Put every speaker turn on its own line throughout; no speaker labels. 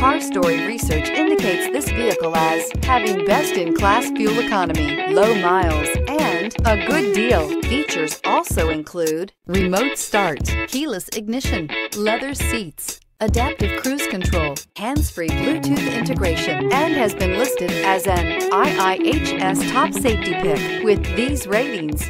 CarStory research indicates this vehicle as having best in class fuel economy, low miles, and a good deal. Features also include remote start, keyless ignition, leather seats, adaptive cruise control, hands-free Bluetooth integration, and has been listed as an IIHS top safety pick with these ratings.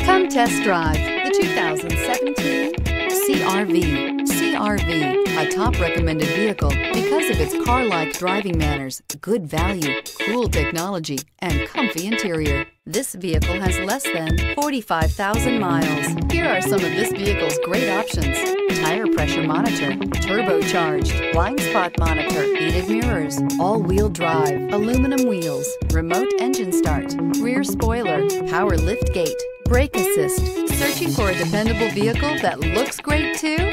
Come test drive the 2017 CRV. CRV, a top recommended vehicle because of its car-like driving manners, good value, cool technology, and comfy interior. This vehicle has less than 45,000 miles. Here are some of this vehicle's great options. Tire pressure monitor, turbocharged, blind spot monitor, heated mirrors, all-wheel drive, aluminum wheels, remote engine start, rear spoiler, power lift gate, brake assist. Searching for a dependable vehicle that looks great too?